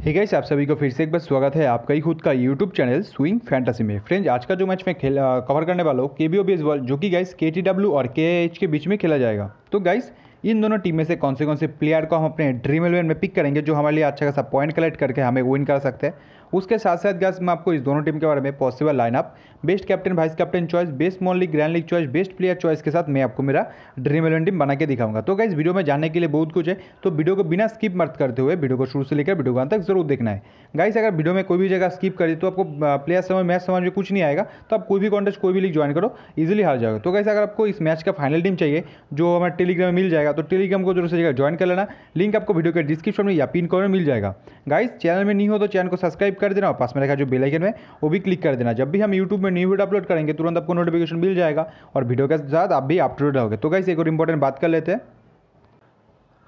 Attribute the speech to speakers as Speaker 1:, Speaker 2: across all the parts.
Speaker 1: Hey guys आप सभी को फिर से एक बार स्वागत है आपका ही खुद का यूट्यूब चैनल स्विंग फैंटासी में। फ्रेंड्स आज का जो मैच मैं खेल कवर करने वाला हूँ K B O B S world जो कि गाइस के टी डब्ल्यू और के एच के बीच में खेला जाएगा। तो गाइस इन दोनों टीम में से कौन से कौन से प्लेयर को हम अपने ड्रीम इलेवन में पिक करेंगे, जो हमारे लिए अच्छा खासा पॉइंट कलेक्ट करके हमें विन कर सकते हैं। उसके साथ साथ गैस मैं आपको इस दोनों टीम के बारे में possible lineup best captain vice captain choice best small league grand league choice best player choice के साथ मैं आपको मेरा ड्रीम इलेवन टीम बना के दिखाऊँगा। तो गाइस वीडियो में जानने के लिए बहुत कुछ है तो वीडियो को बिना स्किप मत करते हुए वीडियो को शुरू से लेकर वीडियो को तक ज़रूर देखना है। गाइस अगर वीडियो में कोई भी जगह स्किप करें तो आपको प्लेयर समझ मैच समझ में कुछ नहीं आएगा तो आप कोई भी कॉन्टेस्ट कोई भी लीग ज्वाइन करो इजिली हार जाएगा तो गाइस अगर आपको इस मैच का फाइनल टीम चाहिए, जो हमारे टेलीग्राम में मिल जाएगा तो टेलीग्राम को ज़रूर से जगह ज्वाइन कर लेना। लिंक आपको वीडियो के डिस्क्रिप्शन में या पिन कॉर्नर में मिल जाएगा। गाइस चैनल में नहीं हो तो चैनल को सब्सक्राइब कर देना और पास में रखा जो बेल आइकन है, वो भी क्लिक कर देना। जब भी हम यूट्यूब में न्यू वीडियो अपलोड करेंगे, तुरंत आपको नोटिफिकेशन मिल जाएगा और वीडियो के साथ आप भी अप रहोगे। तो गाइस एक और इंपॉर्टेंट बात कर लेते हैं।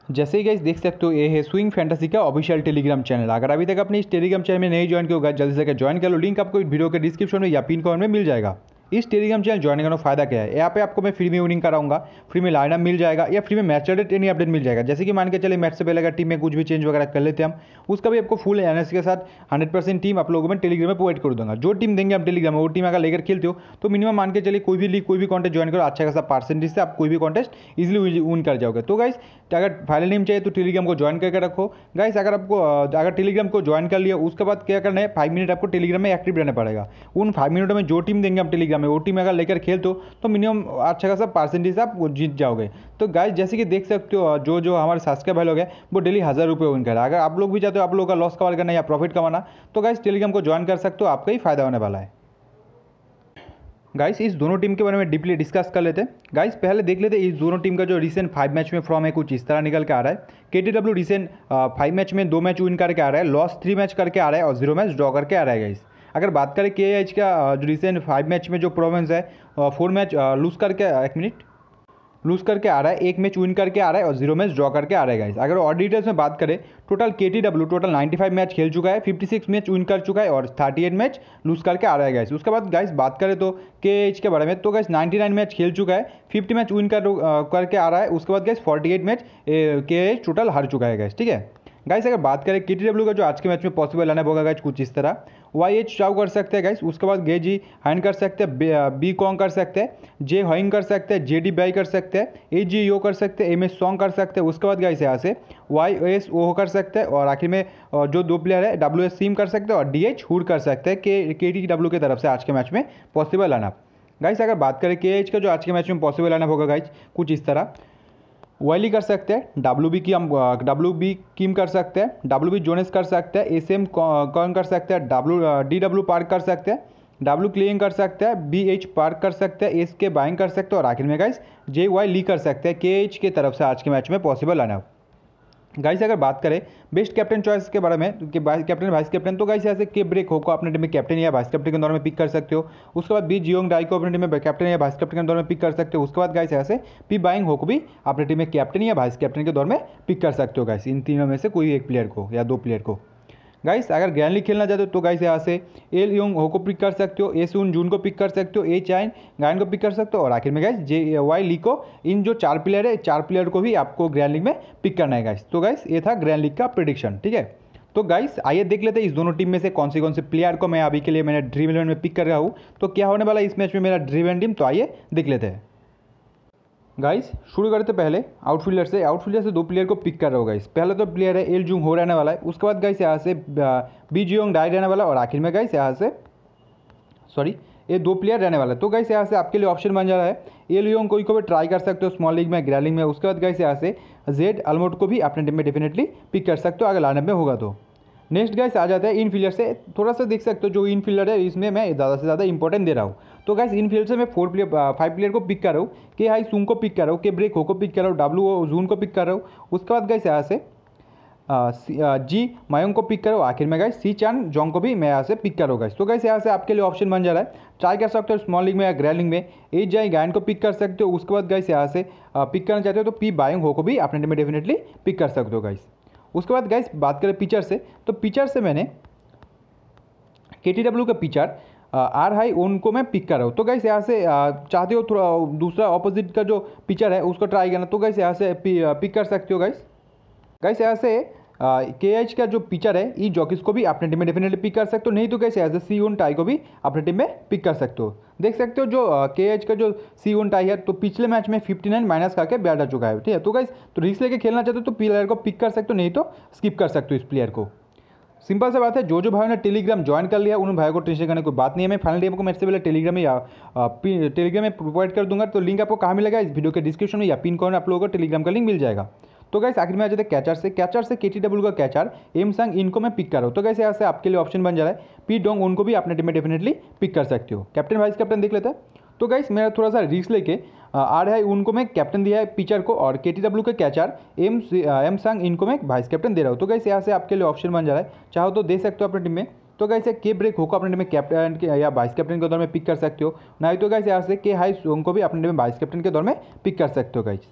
Speaker 1: जैसे ही गाइस देख सकते हो, ये है स्विंग फैंटेसी का ऑफिशियल टेलीग्राम चैनल अगर अभी तक अपने इस टेलीग्राम चैनल में नहीं ज्वाइन किया होगा, जल्दी से ज्वाइन कर लो। लिंक आपको वीडियो के डिस्क्रिप्शन में या पिन कॉर्नर में मिल जाएगा। इस टेलीग्राम चैनल ज्वाइन करने फ़ायदा क्या है? यहाँ पे आपको मैं फ्री में विनिंग कराऊँगा फ्री में लाइनअप मिल जाएगा, या फ्री में मैच अपडेट एनी अपडेट मिल जाएगा। जैसे कि मान के चले मैच से पहले अगर टीम में कुछ भी चेंज वगैरह कर लेते हम, उसका भी आपको फुल एन के साथ हंड्रेड परसेंट टीम आप लोगों में टेलीग्राम में प्रोवाइड कर दूँगा। जो टीम देंगे आप टेलीग्राम में, वो टीम अगर लेकर खेलते हो तो मिनिमम मान के चलिए कोई भी लीग कोई भी कॉन्टेस्ट ज्वाइन करो अच्छा खासा परसेंटेज से आप कोई भी कॉन्टेस्ट इजिली विन कर जाओगे। तो गाइस अगर फाइनल टीम चाहिए तो टेलीग्राम को ज्वाइन करके रखो। गाइस अगर आपको अगर टेलीग्राम को ज्वाइन कर लिया, उसके बाद क्या करना है फाइव मिनट आपको टेलीग्राम में एक्टिव रहना पड़ेगा। उन फाइव मिनट में जो टीम देंगे आप टेलीग्राम में वो टीम अगर लेकर खेलते हो तो मिनिमम अच्छा खासा परसेंटेज आप जीत जाओगे। तो गाइस जैसे कि देख सकते हो, जो जो हमारे सब्सक्राइब लोग हैं, वो डेली हज़ार रुपये विन कर अगर आप लोग भी चाहते हो, आप लोगों का लॉस कवर करना या प्रॉफिट कमाना तो गाइस टेलीग्राम को ज्वाइन कर सकते हो, आपका ही फ़ायदा होने वाला है। गाइस इस दोनों टीम के बारे में डीपली डिस्कस कर लेते हैं। गाइस पहले देख लेते हैं, इस दोनों टीम का जो रिसेंट फाइव मैच में फॉर्म है, कुछ इस तरह निकल के आ रहा है। K T W recent five match में दो मैच विन करके आ रहा है लॉस थ्री मैच करके आ रहा है और ज़ीरो मैच ड्रॉ करके आ रहा है गाइस अगर बात करें के एच का जो रिसेंट फाइव मैच में जो परफॉर्मेंस है फोर मैच लूज करके एक मिनट लूज करके आ रहा है, एक मैच विन करके आ रहा है और ज़ीरो मैच ड्रॉ करके आ रहा है गाइस अगर और डिटेल्स में बात करें टोटल के टी डब्ल्यू टोटल 95 मैच खेल चुका है 56 मैच विन कर चुका है और 38 मैच लूज करके आ रहा है गाइस उसके बाद गाइस बात करें तो के एच के बारे में तो गाइस 99 मैच खेल चुका है 50 मैच विन कर करके आ रहा है, उसके बाद गाइस 48 मैच के एच टोटल हार चुका है गाइस ठीक है? गाइस अगर बात करें के का जो आज के मैच में पॉसिबल आना होगा गाइस कुछ इस तरह वाई एच चाव कर सकते हैं गाइस उसके बाद गे जी हैंड कर सकते हैं बी कॉन्ग कर सकते हैं जे हॉइंग कर सकते हैं जे डी बाई कर सकते हैं ए जी यो कर सकते हैं एम एस सॉन्ग कर सकते हैं उसके बाद गाइस यहाँ से वाई एस ओ कर सकते हैं और आखिर में जो दो प्लेयर है डब्ल्यू एस सीम कर सकते हैं और डी एच हुड कर सकते हैं के के टी डब्ल्यू की तरफ़ से आज के मैच में पॉसिबल आना गाइस अगर बात करें के एच का जो आज के मैच में पॉसिबल आना होगा गाइस कुछ इस तरह वाइली कर सकते हैं डब्ल्यू बी की हम डब्ल्यू बी किम कर सकते हैं डब्ल्यू बी जोनेस कर सकते हैं एस एम कौन कर सकते हैं डब्ल्यू डी डब्ल्यू पार्क कर सकते हैं डब्ल्यू क्लियरिंग कर सकते हैं बी एच पार्क कर सकते हैं एस के बाइंग कर सकते हैं, और आखिर में गाइस जे वाई ली कर सकते हैं के एच के तरफ़ से आज के मैच में पॉसिबल आना गाइस अगर बात करें बेस्ट कैप्टन चॉइस के बारे में, कि कैप्टन वाइस कैप्टन तो गाइस ऐसे के ब्रेक हो, को अपने टीम में कैप्टन या वाइस कैप्टन के दौर में पिक कर सकते हो। उसके बाद बी जियोंग डाई को अपने टीम में कैप्टन या वाइस कैप्टन के दौर में पिक कर सकते हो। उसके बाद गाइस ऐसे पी बाइंग हो को भी अपने टीम में कैप्टन या वाइस कैप्टन के दौर में पिक कर सकते हो गाइस इन तीनों में से कोई एक प्लेयर को या दो प्लेयर को। गाइस अगर ग्रैंड लीग खेलना चाहते हो तो गाइस यहाँ से एल योंग हो को पिक कर सकते हो ए सुन जून को पिक कर सकते हो ए चाइन गायन को पिक कर सकते हो, और आखिर में गाइस जे वाई ली को इन जो चार प्लेयर है, चार प्लेयर को भी आपको ग्रैंड लीग में पिक करना है गाइस तो गाइस ये था ग्रैंड लीग का प्रिडिक्शन ठीक है? तो गाइस आइए देख लेते हैं इस दोनों टीम में से कौन से कौन से प्लेयर को मैं अभी के लिए मैंने ड्रीम इलेवन में पिक कर रहा हूँ। तो क्या होने वाला इस मैच में मेरा ड्रीम इलेवन टीम तो आइए देख लेते हैं। गाइस शुरू करते पहले आउटफील्डर से आउटफील्डर से दो प्लेयर को पिक कर रहा हो गाइस पहला तो प्लेयर है एल जूंग हो रहने वाला है, उसके बाद गाइस यहाँ से बी जियोंग डाई रहने वाला और आखिर में गाइस यहाँ से सॉरी ये दो प्लेयर रहने वाला है। तो गाइस यहाँ से आपके लिए ऑप्शन बन जा रहा है एल योंग कोई को भी ट्राई कर सकते हो स्मॉल लीग में ग्रैलिंग में, उसके बाद गाइस यहाँ से जेड अलमोट को भी अपने टीम में डेफिनेटली पिक कर सकते हो, अगर लाइनअप में होगा तो। नेक्स्ट गाइस आ जाता है इन फील्डर से, थोड़ा सा देख सकते हो, जो इन फील्डर है, इसमें मैं ज़्यादा से ज़्यादा इंपॉर्टेंट दे रहा हूँ। तो गाइस इन फ़ील्ड से मैं फोर प्लेयर फाइव प्लेयर को पिक कर रहा हूँ। के हाई सुंग को पिक कर रहा हूँ के ब्रेक हो को पिक कर रहा हूँ डब्लू जून को पिक कर रहा हूँ। उसके बाद गाइस यहाँ से जी मयंग को पिक करो आखिर में गाइस सी चान जोंग को भी मैं यहाँ से पिक करो गाइस तो गाइस यहाँ से आपके लिए ऑप्शन बन जा रहा है। ट्राई कर सकते हो स्मॉल लीग में या ग्रैंड में। एच जाए गायन को पिक कर सकते हो। उसके बाद गाइस यहाँ से पिक करना चाहते हो तो पी बायंग हो को भी अपने में डेफिनेटली पिक कर सकते हो गाइस उसके बाद गाइस बात करें पिचर से। तो पिचर से मैंने के टी डब्ल्यू का पिचर आर हाई उनको मैं पिक कर रहा हूँ। तो गाइस यहाँ से चाहते हो थोड़ा, दूसरा ऑपोजिट का जो पिक्चर है, उसको ट्राई करना। तो गाइस यहाँ से पिक कर सकते हो गाइस गाइस यहाँ से के एच का जो पिचर है ई जॉकिस को भी अपने टीम में डेफिनेटली पिक कर सकते हो। नहीं तो कैसे एज ए सी ओन टाई को भी अपने टीम में पिक कर सकते हो। देख सकते हो जो के एच का जो सी ओन टाई है तो पिछले मैच में 59 माइनस करके बैठ आ चुका है। ठीक है तो गाइस तो रिस्क लेके खेलना चाहते हो तो प्लेयर को पिक कर सकते हो, नहीं तो स्किप कर सकते हो इस प्लेयर को। सिंपल सा बात है जो जो भाई ने टेलीग्राम ज्वाइन कर लिया, उन भाई को टेंशन करने कोई बात नहीं है। मैं फाइनली आपको मेरे से पहले टेलीग्राम में या टेलीग्राम में प्रोवाइड कर दूँगा तो लिंक आपको कहाँ मिलेगा? इस वीडियो के डिस्क्रिप्शन में या पिन कॉर्नर आप लोगों को टेलीग्राम का लिंक मिल जाएगा। तो गैस आखिर में आ जाते कैचर से। कैचर से के का कैचर एम संग इनको मैं पिक कर रहा हूँ। तो कैसे यहाँ से आपके लिए ऑप्शन बन जा रहा है। पी डोंग उनको भी अपने टीम में डेफिनेटली पिक कर सकते हो। कैप्टन वाइस कैप्टन देख लेते हैं। तो गाइस मेरा थोड़ा सा रिस्क लेके आ रहा है उनको मैं कैप्टन दिया है पिचर को और के के कैचर एम एम संग इनको मैं वाइस कैप्टन दे रहा हूँ। तो कैसे यहाँ से आपके लिए ऑप्शन बन जा रहा है। चाहो तो दे सकते हो अपने टीम में। तो कैसे के ब्रेक होकर अपने टीम में कैप्टन के या वाइस कैप्टन के दौर में पिक कर सकते हो। नहीं तो कैसे यहाँ से के हाई उनको भी अपने टीम में वाइस कैप्टन के दौर में पिक कर सकते हो गाइस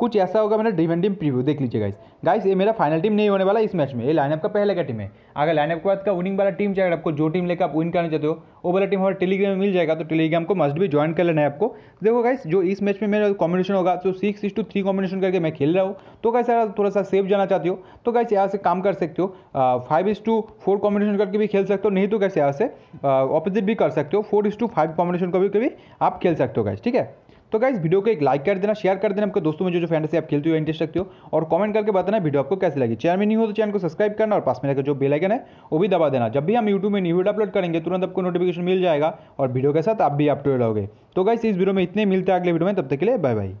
Speaker 1: कुछ ऐसा होगा मेरा डिफेंड टीम प्रीव्यू देख लीजिए गाइस गाइस ये मेरा फाइनल टीम नहीं होने वाला इस मैच में, ये लाइनअप का पहले का टीम है। अगर लाइनअप के बाद का विनिंग वाला टीम चाहिए, आपको जो टीम लेकर आप विन करना चाहते हो, वो वाला टीम हमारे टेलीग्राम में मिल जाएगा तो टेलीग्राम को मस्ट भी ज्वाइन कर लेना है आपको। देखो गाइस जो इस मैच में मेरा कॉम्बिनेशन होगा तो सिक्स इस टू थ्री कॉम्बिनेशन करके मैं खेल रहा हूँ। तो गाइस यार थोड़ा सा सेफ़ जाना चाहती हो तो गाइस यहाँ से काम कर सकते हो। फाइव इस टू फोर कॉम्बिनेशन करके भी खेल सकते हो, नहीं तो कैसे यहाँ से ऑपोजिट भी कर सकते हो। फोर इस टू फाइव कॉम्बिनेशन को भी कभी आप खेल सकते हो गाइस ठीक है? तो गाइस वीडियो को एक लाइक कर देना शेयर कर देना, आपके दोस्तों में जो जो से आप खेलते हो इंटरेस्ट रखते हो, और कमेंट करके बताना वीडियो आपको कैसे लगी। चैनल में नहीं हो तो चैनल को सब्सक्राइब करना और पास में जो बेलाइकन है, वो भी दबा देना। जब भी हम यूट्यूब में न्यू वीडियो अपलोड करेंगे, तुरंत आपको नोटिफिकेशन मिल जाएगा और वीडियो के साथ आप भी अपडेट रहोगे तो गाइस इस वीडियो में इतने, मिलते हैं अगले वीडियो में, तब तक के लिए बाय बाय